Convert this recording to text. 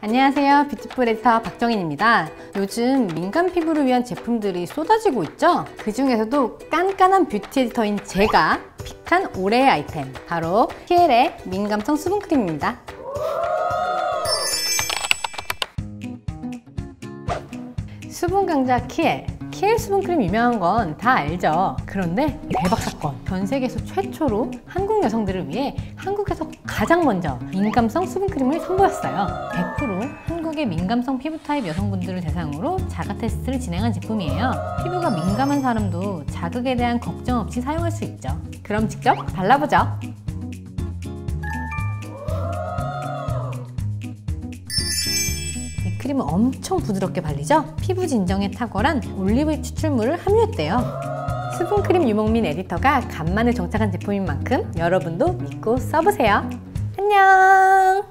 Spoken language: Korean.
안녕하세요. 뷰티쁠 에디터 박정인입니다. 요즘 민감 피부를 위한 제품들이 쏟아지고 있죠? 그 중에서도 깐깐한 뷰티 에디터인 제가 pick한 올해의 아이템 바로 키엘의 민감성 수분크림입니다 수분 강자 키엘 키엘 수분크림 유명한 건 다 알죠? 그런데 대박 사건. 전 세계에서 최초로 한국 여성들을 위해 한국에서 가장 먼저 민감성 수분크림을 선보였어요. 100% 한국의 민감성 피부 타입 여성분들을 대상으로 자가 테스트를 진행한 제품이에요. 피부가 민감한 사람도 자극에 대한 걱정 없이 사용할 수 있죠. 그럼 직접 발라보죠 크림은 엄청 부드럽게 발리죠? 피부 진정에 탁월한 올리브 추출물을 함유했대요. 수분크림 유목민 에디터가 간만에 정착한 제품인 만큼 여러분도 믿고 써보세요. 안녕!